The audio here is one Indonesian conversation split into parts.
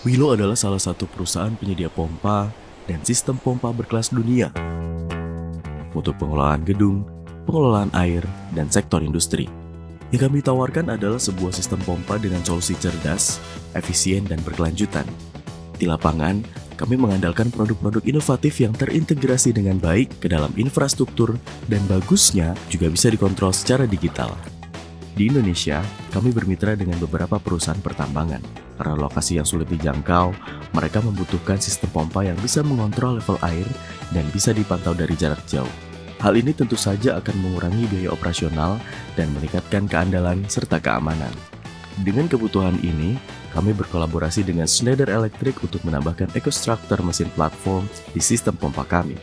Willow adalah salah satu perusahaan penyedia pompa dan sistem pompa berkelas dunia untuk pengelolaan gedung, pengelolaan air, dan sektor industri. Yang kami tawarkan adalah sebuah sistem pompa dengan solusi cerdas, efisien, dan berkelanjutan. Di lapangan, kami mengandalkan produk-produk inovatif yang terintegrasi dengan baik ke dalam infrastruktur dan bagusnya juga bisa dikontrol secara digital. Di Indonesia, kami bermitra dengan beberapa perusahaan pertambangan. Karena lokasi yang sulit dijangkau, mereka membutuhkan sistem pompa yang bisa mengontrol level air dan bisa dipantau dari jarak jauh. Hal ini tentu saja akan mengurangi biaya operasional dan meningkatkan keandalan serta keamanan. Dengan kebutuhan ini, kami berkolaborasi dengan Schneider Electric untuk menambahkan EcoStructure mesin platform di sistem pompa kami.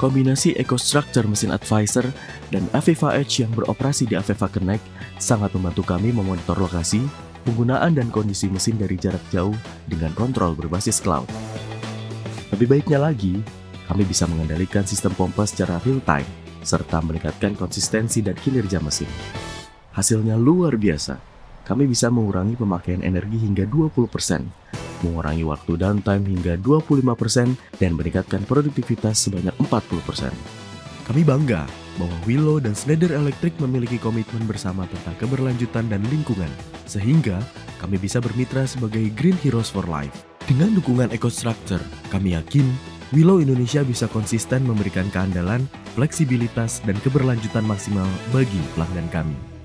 Kombinasi EcoStructure mesin advisor dan Aviva Edge yang beroperasi di Aviva Connect sangat membantu kami memonitor lokasi, penggunaan dan kondisi mesin dari jarak jauh dengan kontrol berbasis cloud. Lebih baiknya lagi, kami bisa mengendalikan sistem pompa secara real time serta meningkatkan konsistensi dan kinerja mesin. Hasilnya luar biasa. Kami bisa mengurangi pemakaian energi hingga 20%, mengurangi waktu downtime hingga 25%, dan meningkatkan produktivitas sebanyak 40%. Kami bangga bahwa Willow dan Schneider Electric memiliki komitmen bersama tentang keberlanjutan dan lingkungan, sehingga kami bisa bermitra sebagai Green Heroes for Life. Dengan dukungan EcoStructure, kami yakin Willow Indonesia bisa konsisten memberikan keandalan, fleksibilitas, dan keberlanjutan maksimal bagi pelanggan kami.